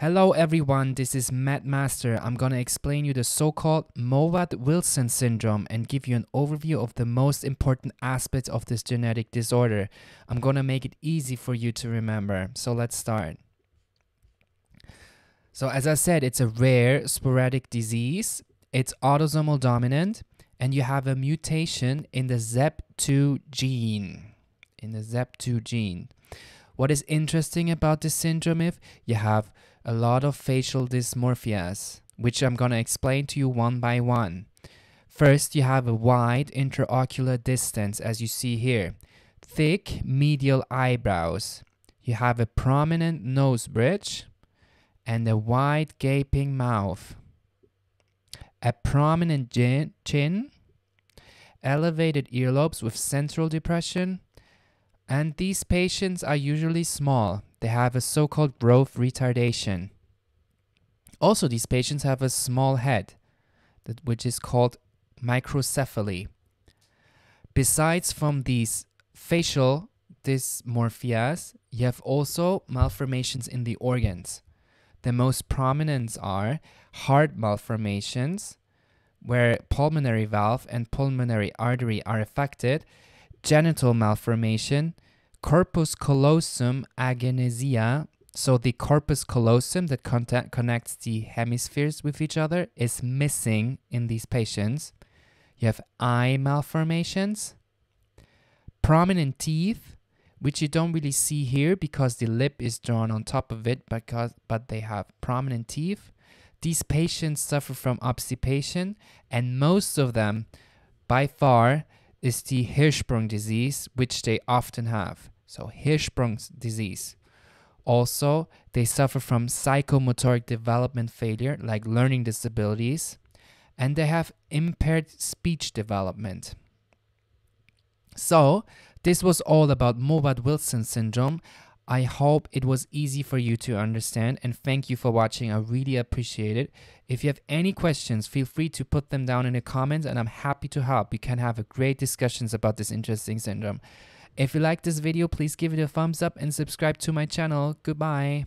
Hello everyone, this is MedMaster. I'm gonna explain you the so-called Mowat-Wilson syndrome and give you an overview of the most important aspects of this genetic disorder. I'm gonna make it easy for you to remember. So let's start. So as I said, it's a rare sporadic disease. It's autosomal dominant and you have a mutation in the ZEB2 gene. In the ZEB2 gene. What is interesting about this syndrome if you have a lot of facial dysmorphias, which I'm going to explain to you one by one. First, you have a wide interocular distance, as you see here, thick medial eyebrows. You have a prominent nose bridge and a wide gaping mouth. A prominent chin, elevated earlobes with central depression, and these patients are usually small. They have a so called growth retardation. Also, these patients have a small head, which is called microcephaly. Besides from these facial dysmorphias, you have also malformations in the organs. The most prominent are heart malformations, where pulmonary valve and pulmonary artery are affected, genital malformation, corpus callosum agenesia. So the corpus callosum that contact, connects the hemispheres with each other is missing in these patients. You have eye malformations, prominent teeth, which you don't really see here because the lip is drawn on top of it, because, but they have prominent teeth. These patients suffer from obstipation, and most of them, by far, is the Hirschsprung disease, which they often have. So, Hirschsprung's disease. Also, they suffer from psychomotoric development failure, like learning disabilities, and they have impaired speech development. So, this was all about Mowat Wilson syndrome. I hope it was easy for you to understand and thank you for watching. I really appreciate it. If you have any questions, feel free to put them down in the comments and I'm happy to help. We can have a great discussions about this interesting syndrome. If you like this video, please give it a thumbs up and subscribe to my channel. Goodbye.